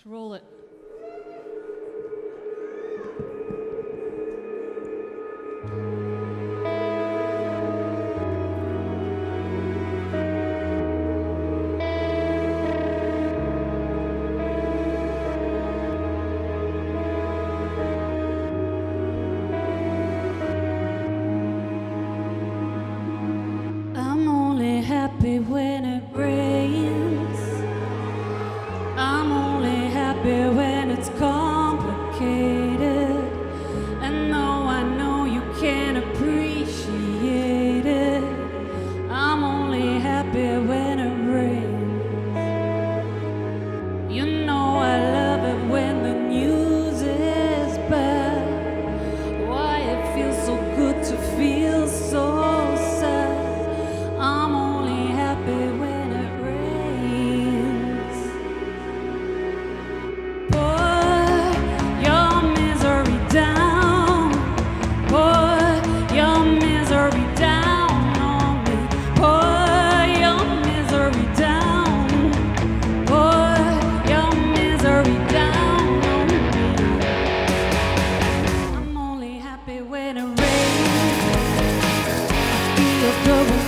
Let's roll it. of trouble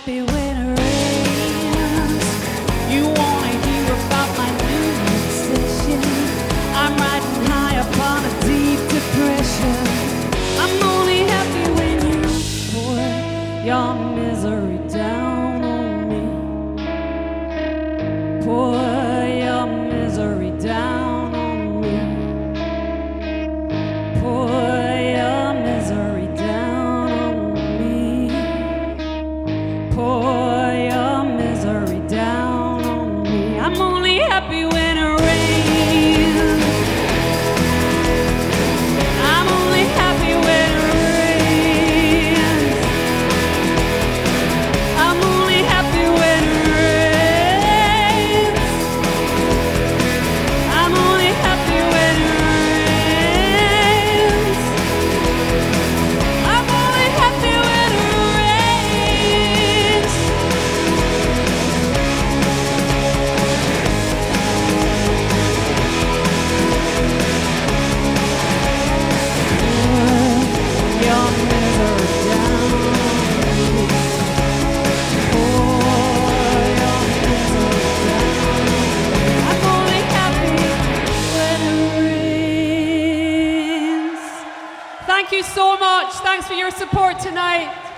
happy when it rains. You wanna hear about my new obsession? I'm riding high upon a deep depression. I'm only happy when you pour your misery down on me. Pour your misery down. happy Thank you so much. Thanks for your support tonight.